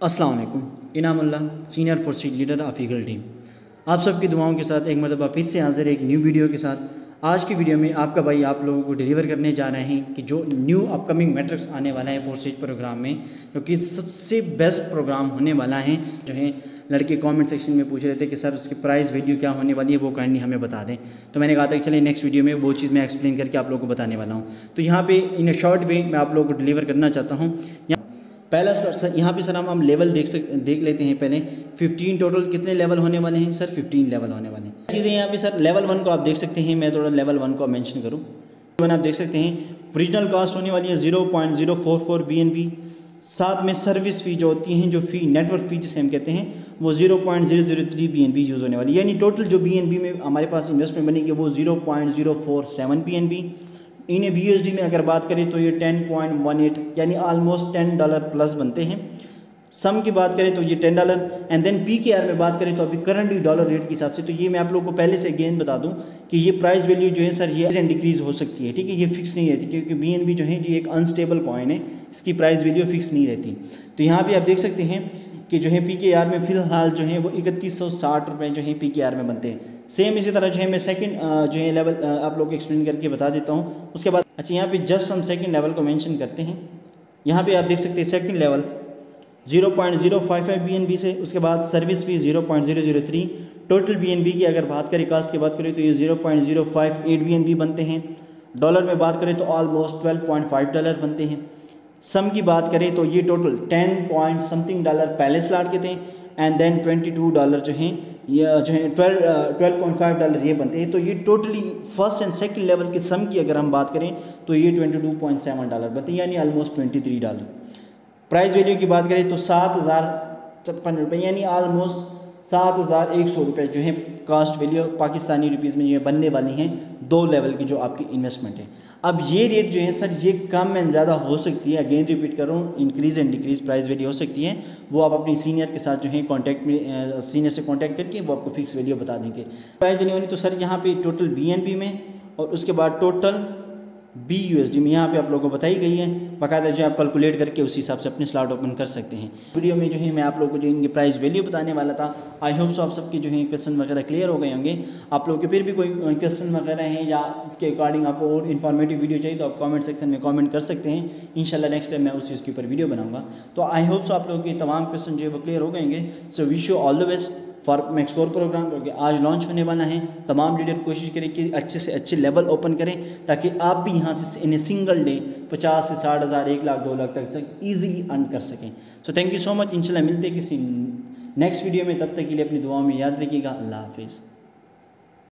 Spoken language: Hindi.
अस्सलाम वालेकुम। इनामुल्लाह सीनियर फोर्स लीडर अफीगल टीम आप सबकी दुआओं के साथ एक मरतबा फिर से हाजिर एक न्यू वीडियो के साथ। आज की वीडियो में आपका भाई आप लोगों को डिलीवर करने जा रहे हैं कि जो न्यू अपकमिंग मैट्रिक्स आने वाला है फोर्सेज प्रोग्राम में, जो कि सबसे बेस्ट प्रोग्राम होने वाला है। जो है, लड़के कमेंट सेक्शन में पूछ रहे थे कि सर उसकी प्राइस वैल्यू क्या होने वाली है, वो काइंडली हमें बता दें। तो मैंने कहा था कि चलिए नेक्स्ट वीडियो में वो चीज़ मैं एक्सप्लेन करके आप लोगों को बताने वाला हूँ। तो यहाँ पे इन शॉर्ट वे मैं आप लोगों को डिलीवर करना चाहता हूँ। पहला सर सर, यहाँ पे सर हम हम लेवल देख सक, देख लेते हैं पहले। 15 टोटल कितने लेवल होने वाले हैं? सर 15 लेवल होने वाले हैं। चीज़ें यहाँ पे, सर लेवल वन को आप देख सकते हैं। मैं थोड़ा लेवल वन को मेंशन करूँ। वन आप देख सकते हैं। ओरिजिनल कास्ट होने वाली है zero point zero four four B N B साथ में सर्विस फ़ी जो होती हैं, जो फ़ी नेटवर्क फ़ी जिसे हम कहते हैं, वो zero point zero zero three B N B use होने वाली यानी टोटल जो बी एन बी में हमारे पास इन्वेस्टमेंट बनेगी, वो zero point zero four seven B N B इन्हें बी में अगर बात करें तो ये टेन पॉइंट वन एट यानी आलमोस्ट टेन डॉलर प्लस बनते हैं। सम की बात करें तो ये ten dollar and then P K R में बात करें तो अभी करंट डॉलर रेट के हिसाब से तो ये मैं आप लोगों को पहले से अगेन बता दूँ कि ये प्राइस वैल्यू जो है सर ये एंड डिक्रीज हो सकती है, ठीक है? ये फिक्स नहीं रहती, क्योंकि बी एन बी जो है, ये एक अनस्टेबल कॉइन है, इसकी प्राइस वैल्यू फिक्स नहीं रहती। तो यहाँ पर आप देख सकते हैं कि जो है पी के आर में फ़िलहाल जो है वो इकतीस सौ साठ रुपये जो है पी के आर में बनते हैं। सेम इसी तरह जो है मैं सेकंड जो है लेवल आप लोग एक्सप्लेन करके बता देता हूँ। उसके बाद अच्छा यहाँ पे जस्ट हम सेकंड लेवल को मेंशन करते हैं। यहाँ पे आप देख सकते हैं सेकंड लेवल ज़ीरो पॉइंट से, उसके बाद service fee zero point zero zero three total B N B की अगर बात करें कास्ट की बात करें तो ये ज़ीरो पॉइंट बनते हैं। डॉलर में बात करें तो almost twelve point five dollar बनते हैं। सम की बात करें तो ये total ten point something dollar पहले स्लाट के थे and then twenty two dollar जो हैं, ये जो है twelve twelve point five dollar ये बनते हैं। तो ये totally first and second level के सम की अगर हम बात करें तो ये twenty two point seven dollar बनते हैं, यानी almost twenty three dollar price value की बात करें तो सात हज़ार छप्पन रुपये यानी ऑलमोस्ट सात हज़ार एक सौ रुपये जो है कास्ट वैल्यू पाकिस्तानी रुपीज़ में ये बनने वाली हैं, दो लेवल की जो आपकी इन्वेस्टमेंट है। अब ये रेट जो है सर ये कम एंड ज़्यादा हो सकती है। अगेन रिपीट कर रहा हूँ increase and decrease price value हो सकती है। वो आप अपनी सीनियर के साथ जो है कॉन्टैक्ट में सीनियर से कॉन्टैक्ट करके वो आपको फिक्स वैल्यू बता देंगे। प्राइस वैल्यू होनी तो सर यहाँ पे टोटल बीएनपी में और उसके बाद total B U S D में यहाँ पे आप लोगों को बताई गई है। बाकायदा जो आप कैलकुलेट करके उसी हिसाब से अपने स्लॉट ओपन कर सकते हैं। वीडियो में जो है, मैं आप लोगों को जो इनकी प्राइस वैल्यू बताने वाला था आई होप सो आप सबके जो है क्वेश्चन वगैरह क्लियर हो गए होंगे। आप लोगों के फिर भी कोई क्वेश्चन वगैरह हैं या इसके अकॉर्डिंग आपको और इन्फॉर्मेटिव वीडियो चाहिए तो आप कॉमेंट सेक्शन में कॉमेंट कर सकते हैं। इन नेक्स्ट टाइम मैं उस चीज़ के ऊपर वीडियो बनाऊँगा। तो आई होप सो आप लोगों के तमाम क्वेश्चन जो है, वो क्लियर हो गएँगे so wish you all the best for maxcore program क्योंकि आज लॉन्च होने वाला है। तमाम लीडर कोशिश करें कि अच्छे से अच्छे लेवल ओपन करें ताकि आप भी यहाँ से इन ए सिंगल डे पचास से साठ हज़ार, एक लाख, दो लाख तक तक ईजिली अर्न कर सकें। So thank you so much इंशाल्लाह मिलते किसी नेक्स्ट वीडियो में। तब तक के लिए अपनी दुआ में याद रखिएगा। अल्लाह हाफिज़।